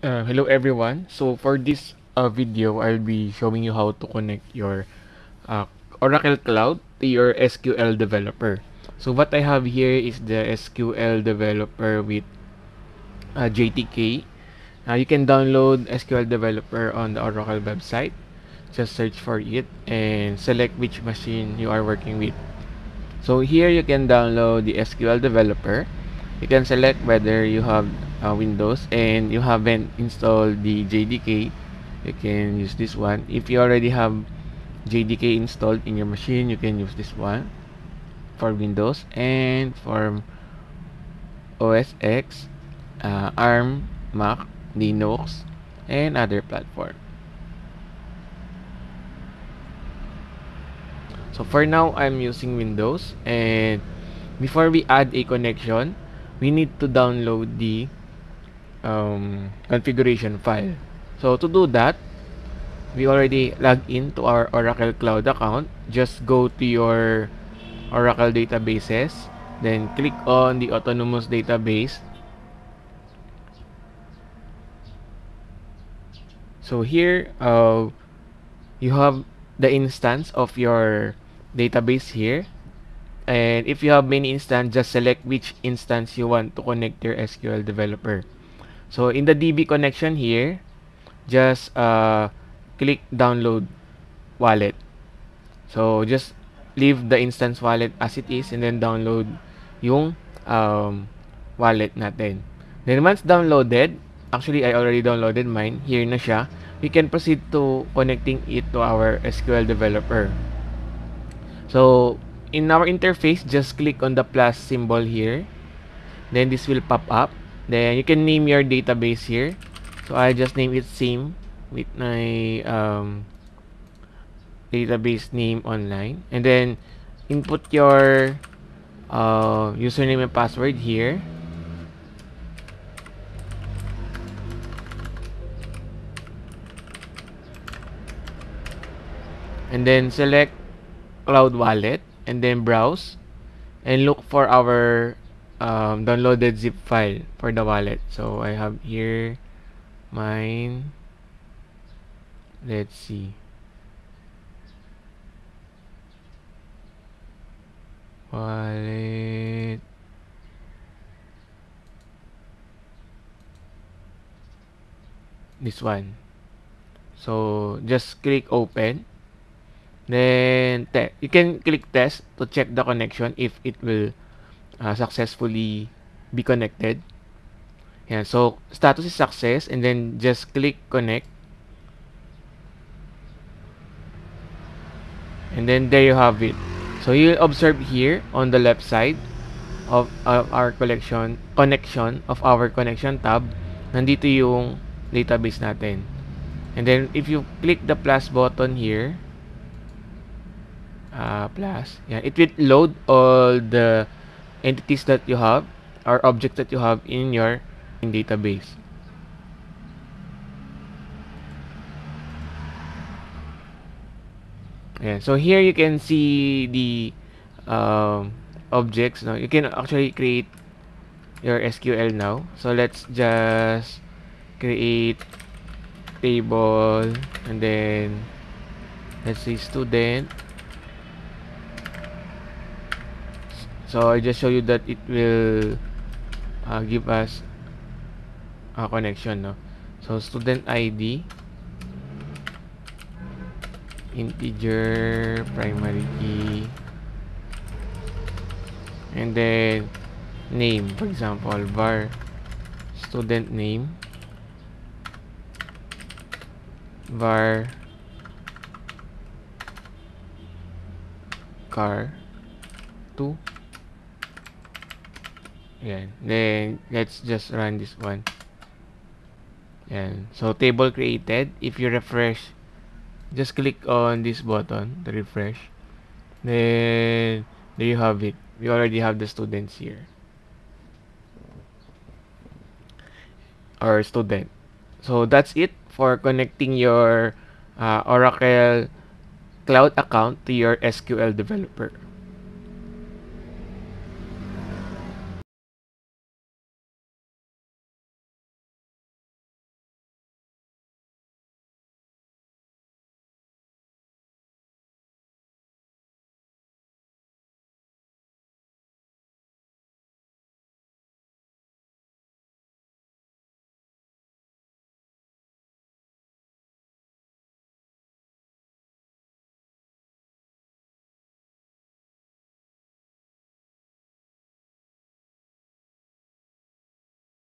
Uh, hello everyone. So for this uh, video, I'll be showing you how to connect your uh, Oracle Cloud to your SQL developer. So what I have here is the SQL developer with uh, JDK. Uh, you can download SQL developer on the Oracle website. Just search for it and select which machine you are working with. So here you can download the SQL developer. You can select whether you have uh, Windows and you haven't installed the JDK. You can use this one. If you already have JDK installed in your machine, you can use this one for Windows and for OS X, uh, ARM, Mac, Linux, and other platform. So for now, I'm using Windows and before we add a connection, we need to download the um, configuration file. So to do that, we already logged into our Oracle Cloud account. Just go to your Oracle databases, then click on the autonomous database. So here, uh, you have the instance of your database here and if you have many instances just select which instance you want to connect your SQL developer so in the DB connection here just uh, click download wallet. So just leave the instance wallet as it is and then download yung um, wallet natin. Then once downloaded actually I already downloaded mine. Here na siya. We can proceed to connecting it to our SQL developer. So in our interface just click on the plus symbol here. Then this will pop up then you can name your database here. So I just name it same with my um, database name online. And then input your uh, username and password here. And then select cloud wallet. And then browse. And look for our um, downloaded zip file for the wallet. So I have here mine. Let's see. Wallet. This one. So just click open. Then you can click test to check the connection if it will uh, successfully be connected. Yeah, so status is success and then just click connect. And then there you have it. So you observe here on the left side of, of our collection connection of our connection tab, nandito yung database natin. And then if you click the plus button here, uh, plus yeah it will load all the entities that you have or objects that you have in your database. Yeah so here you can see the um, objects now you can actually create your SQL now. So let's just create table and then let's say student so I just show you that it will uh, give us a connection no? So student ID integer primary key and then name for example var student name var car 2 Yan. Then, let's just run this one. Yan. So, table created. If you refresh, just click on this button to refresh. Then, there you have it. We already have the students here. Or student. So, that's it for connecting your uh, Oracle Cloud account to your SQL developer.